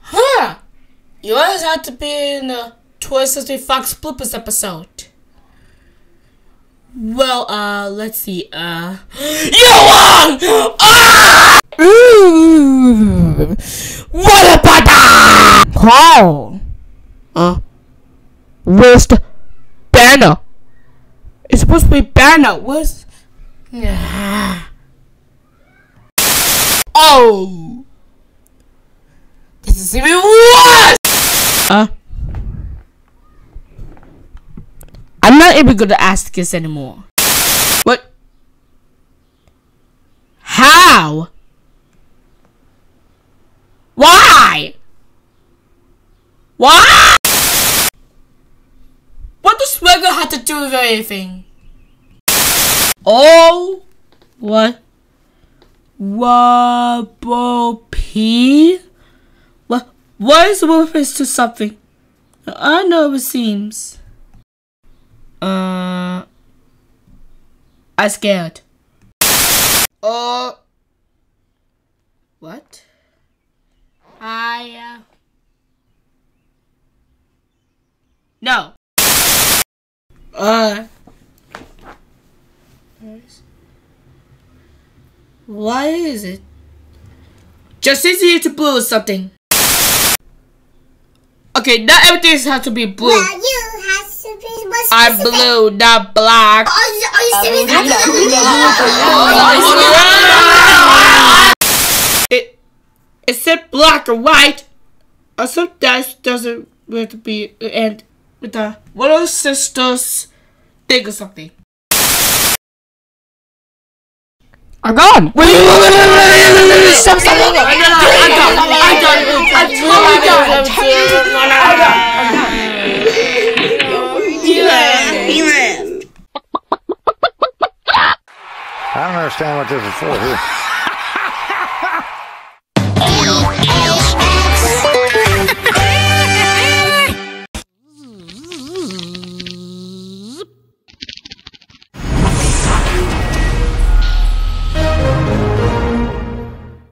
Huh. You always had to be in the Twisted Fox bloopers episode. Well, uh, let's see, uh... You won! Ah! What about that? Carl. Uh, where's the banner? It's supposed to be banner. Where's... Oh! This is even worse! Uh, I'm not even gonna ask this anymore. What? How? Why? Why? What does Swagger have to do with anything? Oh, what? Wobble P? What? What is reference to something? I know it seems. Uh, I scared. Uh... What? I, uh... No. Uh... Why is it? Just easy to blue or something. Okay, not everything has to be blue. Well, you have to be more I'm blue, not black. Are you, are you serious? It it said black or white. Or sometimes doesn't have to be and with the one of the sisters think or something. I'm gone. Wait, wait, wait, wait, wait, wait, wait, stop, stop, stop. I'm done. I'm done. I'm done. I'm totally done. I'm totally done. I'm done. He left. He left. I don't understand what this is for. Here.